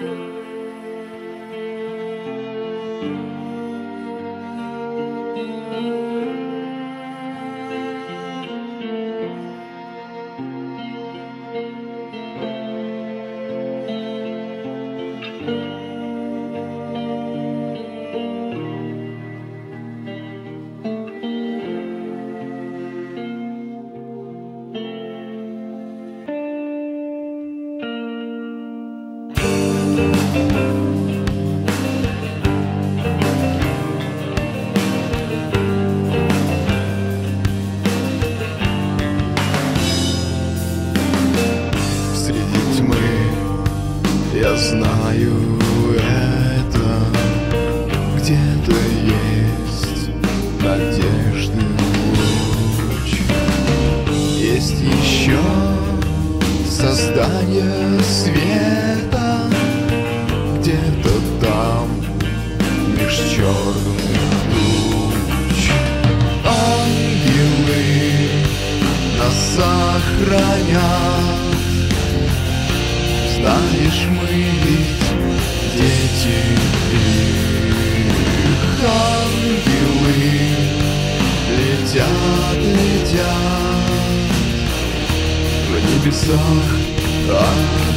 Música Знаю это. Где-то есть? Надежды луч Есть еще создание света. Где-то там меж черных туч Ангелы нас сохранят. Знаешь, небесах отправлены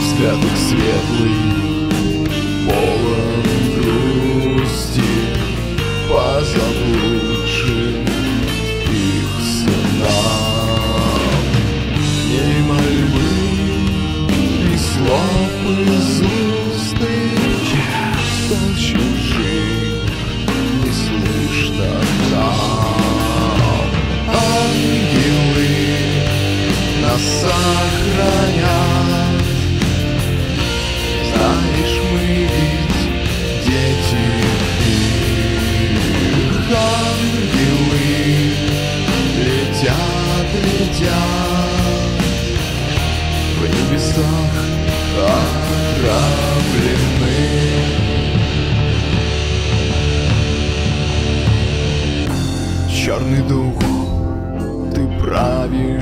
взгляд их светлый, стал слышно нам. Ангелы нас сохранят,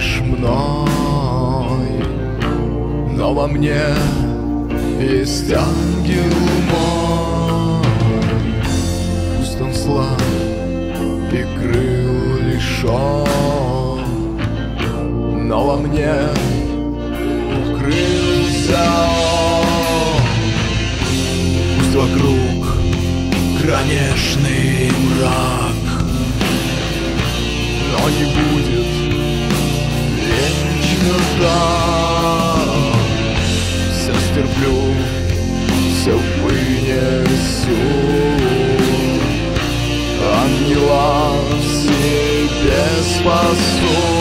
правишь мной. Но во мне есть ангел мой. Пусть он слаб и крыл лишен Но во мне укрылся он. Пусть вокруг кромешный мрак passou.